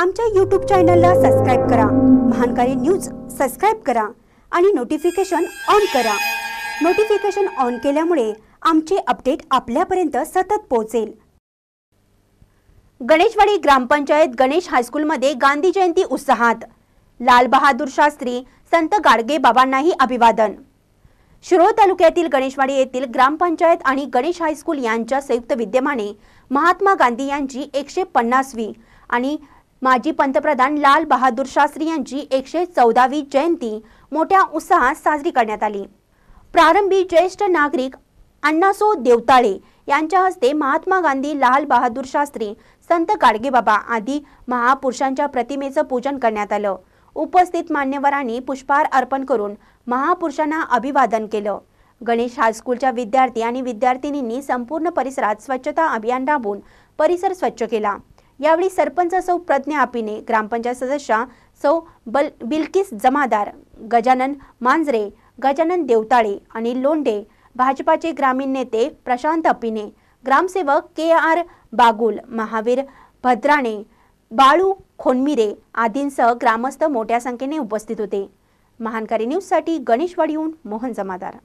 आमच्या यूट्यूब चॅनलला सबस्क्राईब करा. महानकारी न्यूज सबस्क्राईब करा आणि नोटिफिकेशन ऑन करा. नोटिफिकेशन ऑन केल्यामुळे आमचे अपडेट आपल्यापर्यंत सतत पोहोचेल. गणेशवाडी ग्रामपंचायत गणेश हायस्कूलमध्ये गांधी जयंती उत्साहात. लाल बहादूर शास्त्री संत गाडगे बाबांनाही अभिवादन. शिरोळ तालुक्यातील गणेशवाडी येथील ग्रामपंचायत आणि गणेश हायस्कूल यांच्या संयुक्त विद्यमाने महात्मा गांधी यांची एकशे पन्नासवी आणि माजी पंतप्रधान लाल बहादूर शास्त्री यांची एकशे चौदावी जयंती मोठ्या उत्साहात साजरी करण्यात आली. प्रारंभी ज्येष्ठ नागरिक अण्णासो देवताळे यांच्या हस्ते महात्मा गांधी लाल बहादूर शास्त्री संत गाडगेबाबा आदी महापुरुषांच्या प्रतिमेचं पूजन करण्यात आलं. उपस्थित मान्यवरांनी पुष्पहार अर्पण करून महापुरुषांना अभिवादन केलं. गणेश हायस्कूलच्या विद्यार्थी आणि विद्यार्थिनींनी संपूर्ण परिसरात स्वच्छता अभियान राबवून परिसर स्वच्छ केला. यावेळी सरपंच सौ प्रज्ञा आपिने ग्रामपंचायत सदस्या सौ बल बिल्किस जमादार गजानन मांजरे गजानन देवताळे अनिल लोंढे भाजपाचे ग्रामीण नेते प्रशांत अपिने ग्रामसेवक के आर बागुल महावीर भद्राणे बाळू खोनमिरे आदींसह ग्रामस्थ मोठ्या संख्येने उपस्थित होते. महानकारी न्यूजसाठी गणेशवाडीहून मोहन जमादार.